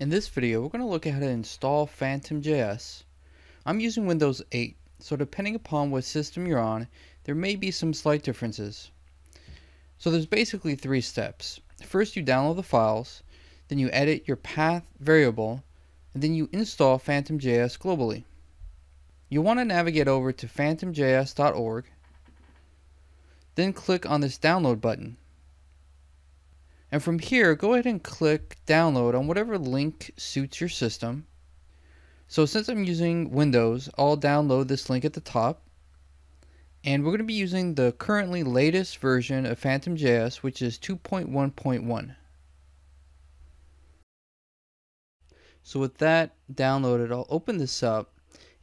In this video, we're going to look at how to install Phantom.js. I'm using Windows 8, so depending upon what system you're on, there may be some slight differences. So there's basically three steps. First, you download the files, then you edit your path variable, and then you install Phantom.js globally. You'll want to navigate over to phantomjs.org, then click on this download button. And from here, go ahead and click download on whatever link suits your system. So since I'm using Windows, I'll download this link at the top. And we're going to be using the currently latest version of Phantom.js, which is 2.1.1. So with that downloaded, I'll open this up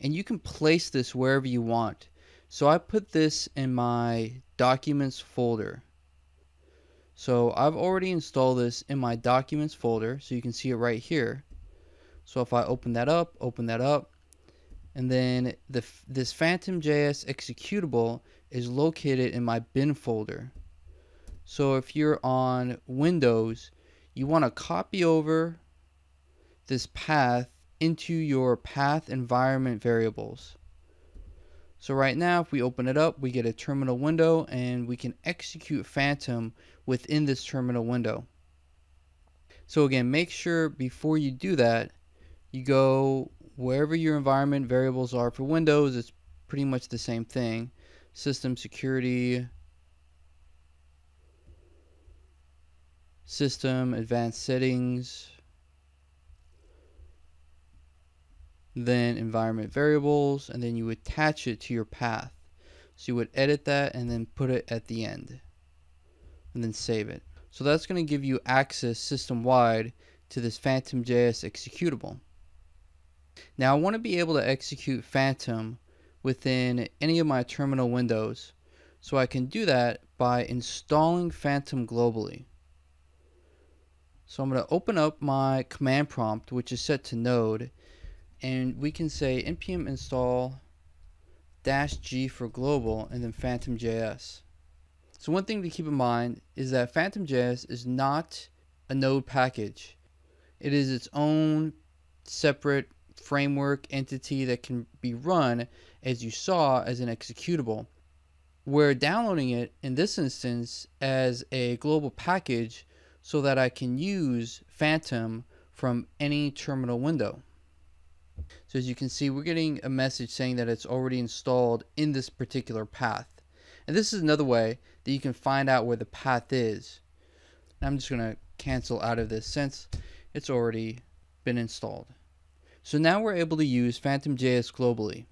and you can place this wherever you want. So I put this in my documents folder. So I've already installed this in my documents folder so you can see it right here. So if I open that up, open that up, and then the, this Phantom.js executable is located in my bin folder. So if you're on Windows, you want to copy over this path into your path environment variables. So right now, if we open it up, we get a terminal window and we can execute Phantom within this terminal window. So again, make sure before you do that, you go wherever your environment variables are for Windows, it's pretty much the same thing. System security, system advanced settings, then environment variables, and then you attach it to your path. So you would edit that and then put it at the end and then save it. So that's going to give you access system-wide to this Phantom.js executable. Now I want to be able to execute Phantom within any of my terminal windows. So I can do that by installing Phantom globally. So I'm going to open up my command prompt, which is set to node, and we can say npm install dash g for global and then phantom.js. So one thing to keep in mind is that phantom.js is not a node package. It is its own separate framework entity that can be run as you saw as an executable. We're downloading it in this instance as a global package so that I can use Phantom from any terminal window. So as you can see, we're getting a message saying that it's already installed in this particular path. And this is another way that you can find out where the path is. And I'm just going to cancel out of this since it's already been installed. So now we're able to use Phantom.js globally.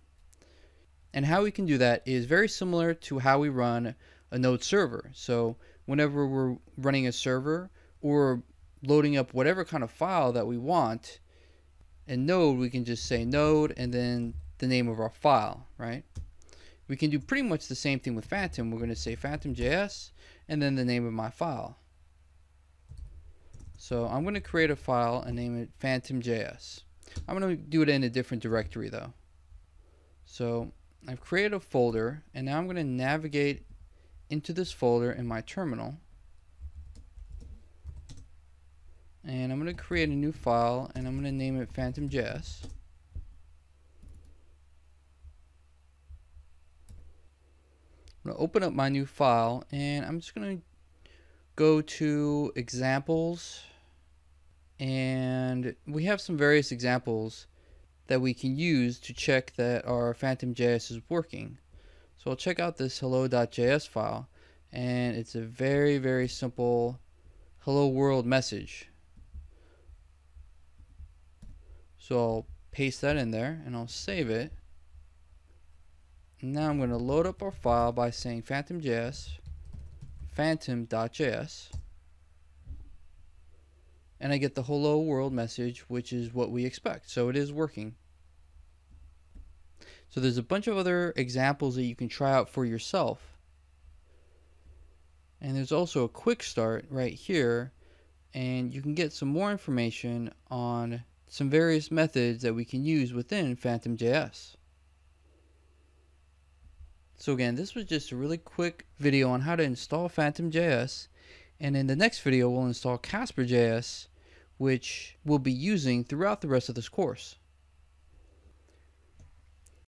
And how we can do that is very similar to how we run a node server. So whenever we're running a server or loading up whatever kind of file that we want, in node we can just say node and then the name of our file right? We can do pretty much the same thing with phantom. We're going to say phantom.js and then the name of my file. So I'm going to create a file and name it phantom.js I'm going to do it in a different directory though. So I've created a folder and now I'm going to navigate into this folder in my terminal and I'm going to create a new file and I'm going to name it phantom.js I'm going to open up my new file and I'm just going to go to examples. And we have some various examples that we can use to check that our phantom.js is working. So I'll check out this hello.js file and it's a very very simple hello world message So I'll paste that in there and I'll save it. Now I'm going to load up our file by saying phantom.js, phantom.js, and I get the hello world message, which is what we expect. So it is working. So there's a bunch of other examples that you can try out for yourself. And there's also a quick start right here, and you can get some more information on some various methods that we can use within Phantom.js. So again, this was just a really quick video on how to install Phantom.js, and in the next video we'll install Casper.js, which we'll be using throughout the rest of this course.